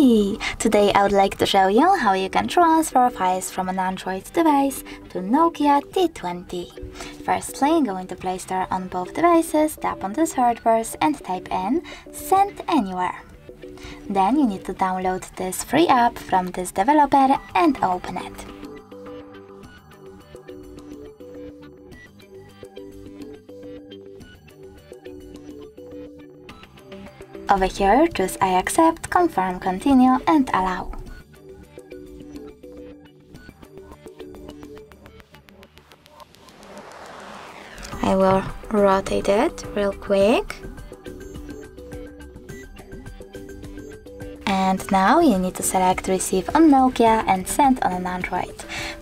Hi! Today I would like to show you how you can transfer files from an Android device to Nokia T20. Firstly, go into Play Store on both devices, tap on the search and type in Send Anywhere. Then you need to download this free app from this developer and open it. Over here, choose I accept, confirm, continue and allow. I will rotate it real quick. And now you need to select receive on Nokia and send on an Android.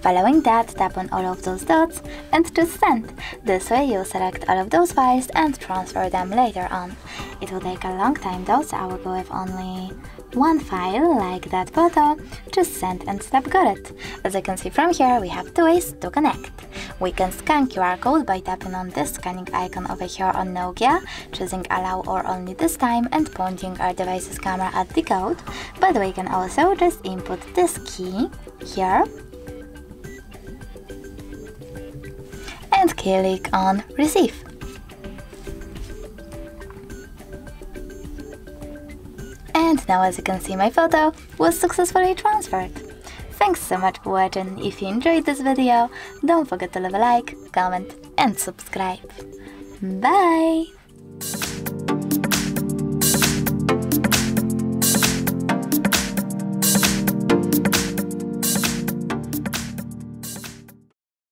Following that, tap on all of those dots and just send. This way you'll select all of those files and transfer them later on. It will take a long time though, so I will go with only one file, like that photo, just send and step got it. As you can see from here, we have two ways to connect. We can scan QR code by tapping on this scanning icon over here on Nokia, choosing allow or only this time and pointing our device's camera at the code, but we can also just input this key here and click on receive. And now as you can see my photo was successfully transferred. Thanks so much for watching, if you enjoyed this video, don't forget to leave a like, comment and subscribe. Bye!